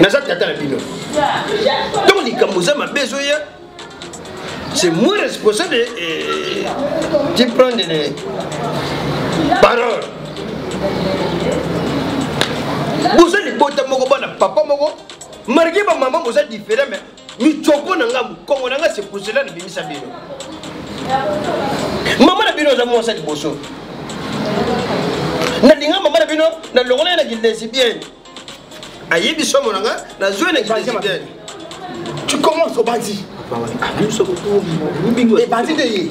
naza tata na bino ntango likambo eza mabe ezoya c'est moi responsable et tu prends des paroles boza libota moko bana papa moko malgré bamama boza différent mais micopo na nga mokongo na nga se kusela na bimisa bino mama na bino aza mwasa liboso nalinga mama na bino nalongola ye na gildesibiene ayebi somo na nga nazwi na gildesibiene tu commence obandi ebandi nde ye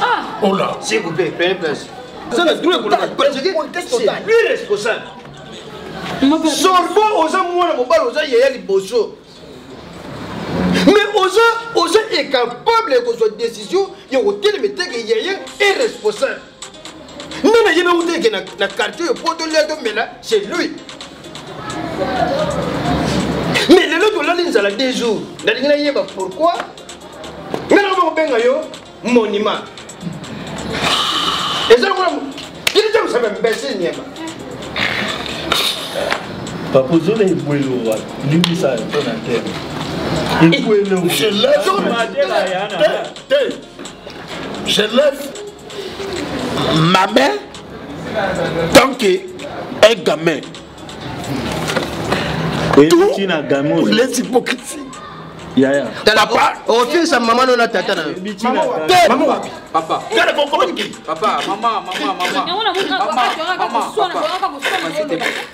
Ah. Ola. S'il vous plaît, prenez place. Ça va tout le monde. Parce que c'est lui responsable. Sorbo oza mwana mobali oza yaya liboso. Mais oza oza incapable ya kozwa décision ya kotelema eteke yaya est responsable. nde nayebi yango te eke na quartier oyo po tolia tomela chez lui mais lelo tolali nzala deux jours nalingi nayeba pourquoi ngai nakoma kobenga yo monument eza lokola kili te mosaba mbese nyema papa ozola ebwelo wa limbisa yo mpo na teme ebwelo je lève ma main tant que un gamin tout les hypocrisies papa ofingisa oh, mama no na tata na yo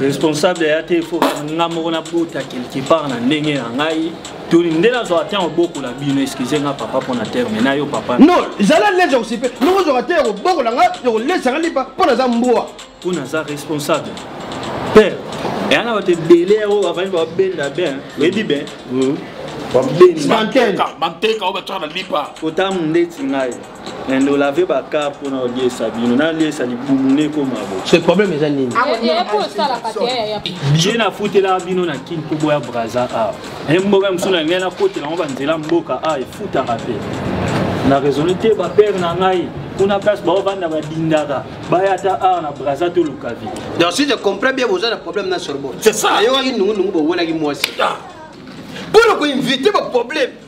responsable ya te fo nga moko nabota quelque part na ndenge na ngai toni nde nazwaka te kobokola bino excuse nga papa mpo na terme na yo papa non zala lese ya kosipe ndongo ozwaka te ya kobokola nga ya kolesa nga lipa mpo naza mbwa mpo naza responsable père eya na bato ebele yango bavandi babenda bien oyebi bien banteka oyo batyaka na lipa otamu ndeti ngai ende olave bakar mpona oliesa bino naliesa libumu nde ekoma bo ce problème eza nini bie nafutelaka bino na kin mpo boya braza a e mboka mosusu na ngai nakotela yango banzela mboka a efutaka mpe na raisonne te bapere na ngai kuna place baovanda badindaka baya ata awa na braza to lukavi donc si je comprends bien boza na problème na sorbonne ayokaki ndungunungu bowelaki mwasi ah. mpo na koinvite baproblème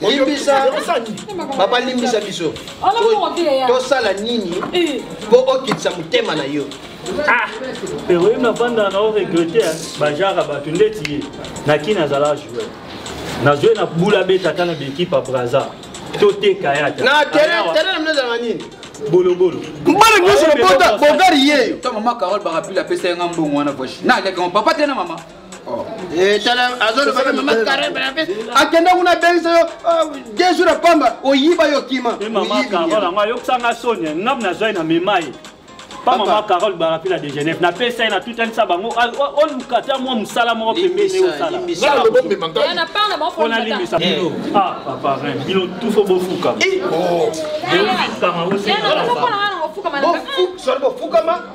limbisa papa limbisa biso tosala nini mpo eh. okitisa motema na yo ah. eroyim eh, nafanda na oregrete eh. bajara bato ndeti ye na kini azala joueur nazwe na bula beta ata na bekipe ya braza toteka ye ata na terrain na mino ezalaka nini bolobolo mbala nyonso na bota bogari yeyo to mama carole barapile apesa ye nga mbongo wana voici na alekaka papa te na mama akenda kuna abengisa yo deux jours apamba oyiba yo kima mama carole yango ayokisanga soni ngamu nazwai na mema ye pa mama carole barapila de genève napesa ye na tutanisa bango oluka ata mwa mosala moko pembeni osalapona limbisa bino ah papa rin bino tufo bofukama bofukama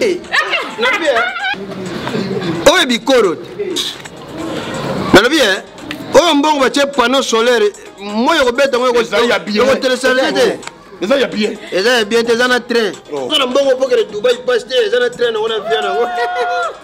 eh, oyo bikoro nalobi e eh, oyo mbongo batye panneau solaire moi ekobeta yango ekotelesale te eza ya bien eza ya bien te eza na train ozala mbongo pokele dubai pas te eza na train nango na via nango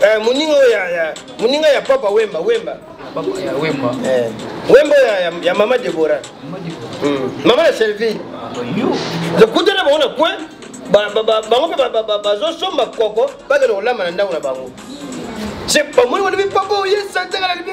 eh, moninga oyo ya moninga ya papa wemba wemba wemba eh, wemba ya, ya mama debora hmm. mama ya selvi zokutana ah, bango na coin bango mpe bazosomba koko bakende kolamba na ndako na bango se bamoni balobi papa oye santaka na libe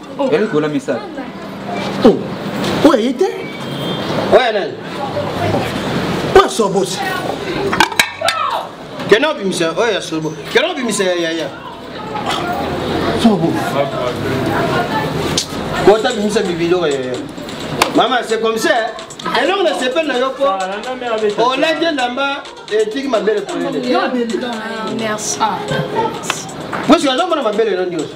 Yali kola misala. Oh. Oyo aye te? Oyo ya nani? Oyo ya Sobosi. Kena obimisa oyo ya Sobo. Kena obimisa ya yaya. Sobo. Kota bimisa bibiloko ya yaya. Mama, c'est comme ça. Hein? eloko na sepele na yo po olaki elamba etiki mabele polele puiske azomona mabele eno nyonso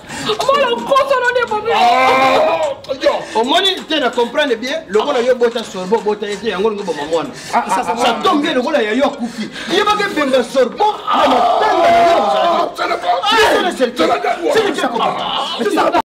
omona lokoso no nde bomi ah, omoni te na comprendre bien lokola yo bota sorbo bota ye te yango olingi boma mwana ah, ah, satombi ye lokola ya yo akufi yebaka ebemba sorbo na matanga na yo ozalaki